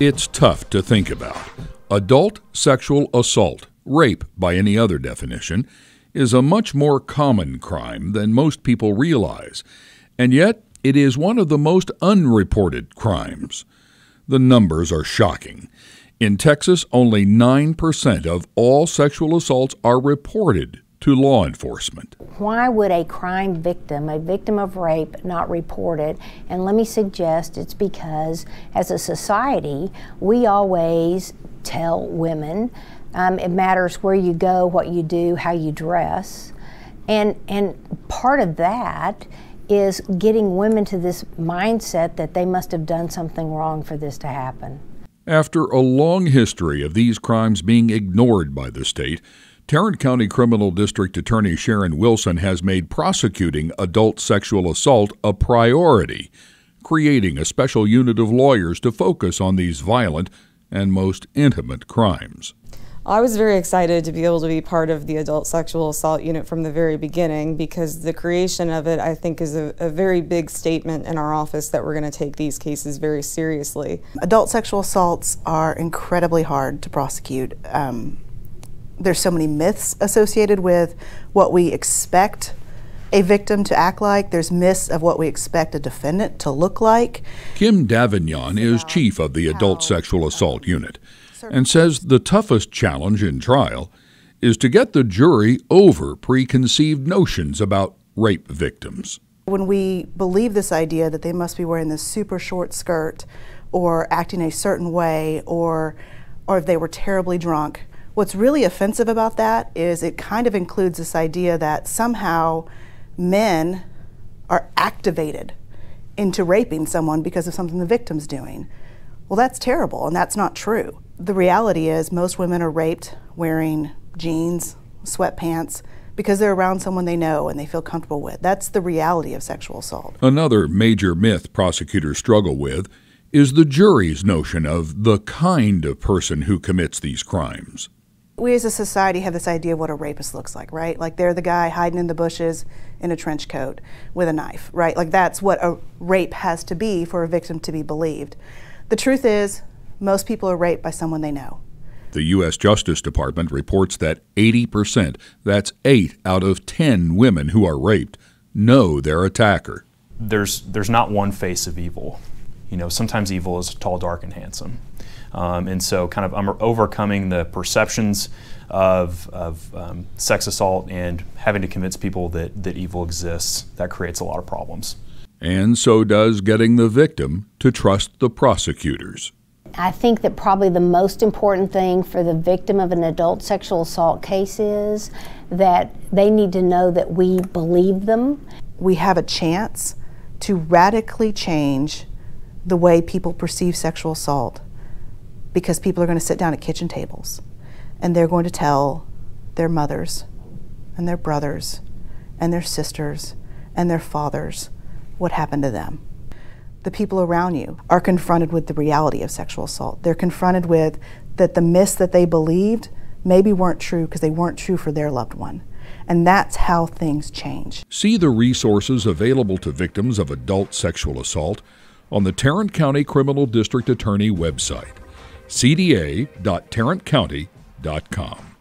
It's tough to think about. Adult sexual assault, rape by any other definition, is a much more common crime than most people realize, and yet it is one of the most unreported crimes. The numbers are shocking. In Texas, only 9% of all sexual assaults are reported to law enforcement. Why would a crime victim, a victim of rape, not report it? And let me suggest it's because as a society, we always tell women um, it matters where you go, what you do, how you dress. And, and part of that is getting women to this mindset that they must have done something wrong for this to happen. After a long history of these crimes being ignored by the state, Tarrant County Criminal District Attorney Sharen Wilson has made prosecuting adult sexual assault a priority, creating a special unit of lawyers to focus on these violent and most intimate crimes. I was very excited to be able to be part of the adult sexual assault unit from the very beginning because the creation of it, I think, is a, a very big statement in our office that we're going to take these cases very seriously. Adult sexual assaults are incredibly hard to prosecute. Um, there's so many myths associated with what we expect a victim to act like. There's myths of what we expect a defendant to look like. Kim Davignon is chief of the Adult Sexual Assault Unit and says the toughest challenge in trial is to get the jury over preconceived notions about rape victims. When we believe this idea that they must be wearing this super short skirt or acting a certain way or or if they were terribly drunk, what's really offensive about that is it kind of includes this idea that somehow men are activated into raping someone because of something the victim's doing. Well, that's terrible, and that's not true. The reality is, most women are raped wearing jeans, sweatpants, because they're around someone they know and they feel comfortable with. That's the reality of sexual assault. Another major myth prosecutors struggle with is the jury's notion of the kind of person who commits these crimes. We as a society have this idea of what a rapist looks like, right? Like they're the guy hiding in the bushes in a trench coat with a knife, right? Like that's what a rape has to be for a victim to be believed. The truth is, most people are raped by someone they know. The U.S. Justice Department reports that 80%, that's 8 out of 10 women who are raped, know their attacker. There's, there's not one face of evil. You know, sometimes evil is tall, dark, and handsome. Um, and so, kind of overcoming the perceptions of, of um, sex assault and having to convince people that, that evil exists, that creates a lot of problems. And so does getting the victim to trust the prosecutors. I think that probably the most important thing for the victim of an adult sexual assault case is that they need to know that we believe them. We have a chance to radically change the way people perceive sexual assault because people are going to sit down at kitchen tables and they're going to tell their mothers and their brothers and their sisters and their fathers what happened to them. The people around you are confronted with the reality of sexual assault. They're confronted with that the myths that they believed maybe weren't true because they weren't true for their loved one. And that's how things change. See the resources available to victims of adult sexual assault on the Tarrant County Criminal District Attorney website, cda.tarrantcounty.com.